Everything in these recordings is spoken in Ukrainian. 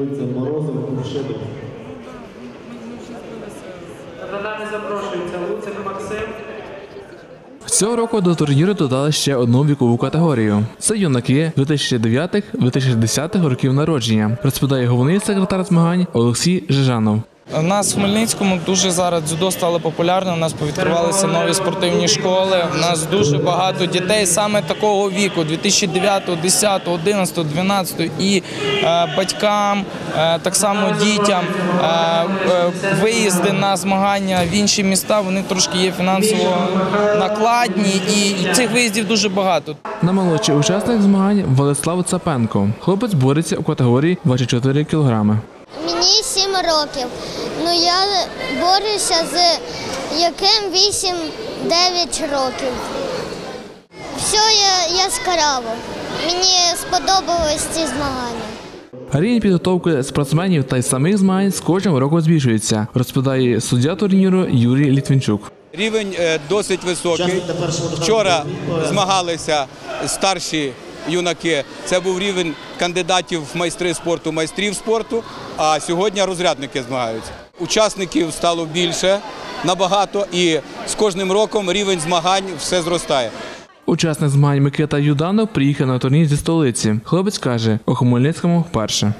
Це Морозов Куршидов. До нами запрошується Луцик Максим. Цього року до турніру додали ще одну вікову категорію. Це юнаки 2009-2010 років народження, розповідає головний секретар змагань Олексій Жижанов. У нас в Хмельницькому дуже зараз дзюдо стало популярним. У нас повідкривалися нові спортивні школи. У нас дуже багато дітей саме такого віку 2009, 10, 11, 12 і е, батькам, е, так само дітям. Е, е, виїзди на змагання в інші міста вони трошки є фінансово накладні, і цих виїздів дуже багато. Наймолодший учасник змагань Владислав Цапенко. Хлопець бореться у категорії 24 кг. Мені 7 років. Ну я борюся з яким 8-9 років. Все я яскраво. Мені сподобались ці змагання. Рівень підготовки спортсменів та й самих змагань з кожним роком збільшується, розповідає суддя турніру Юрій Літвінчук. Рівень е, досить високий. Вчора змагалися старші юнаки. Це був рівень кандидатів в майстри спорту, майстрів спорту. А сьогодні розрядники змагаються. Учасників стало більше набагато, і з кожним роком рівень змагань все зростає. Учасник змагань Микита Юданов приїхав на турнір зі столиці. Хлопець каже, у Хмельницькому вперше.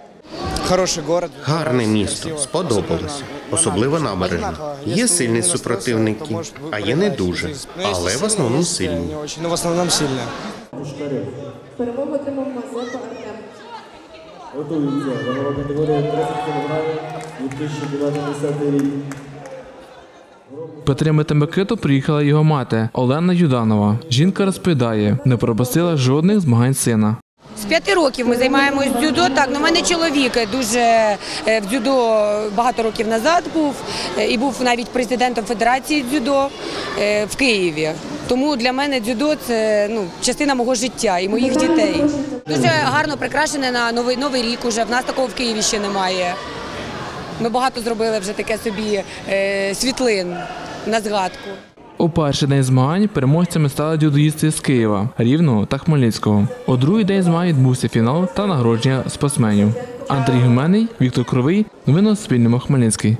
Хороший город. Гарне місто, сподобалося. Особливо набережна. Є сильні супротивники, а є не дуже, але в основному сильні. В основном сильно. Перемогу отримав Мазепа Артем. Готується вагова категорія 30 кг 2009-10 рік. Підтримати Микиту приїхала його мати Олена Юданова. Жінка розповідає, не пропустила жодних змагань сина. З п'яти років ми займаємось дзюдо. Так, ну, в мене чоловік дуже е, в дзюдо багато років назад був е, і був навіть президентом Федерації дзюдо е, в Києві. Тому для мене дзюдо це ну, частина мого життя і моїх дітей. Дуже гарно прикрашене на новий новий рік. Уже в нас такого в Києві ще немає. Ми багато зробили вже таке собі е, світлин на згадку. У перший день змагань переможцями стали дюдоїсти з Києва, Рівного та Хмельницького. У другий день змагань відбувся фінал та нагородження спортсменів. Андрій Гуменний, Віктор Кровий. Новини на Суспільному Хмельницький.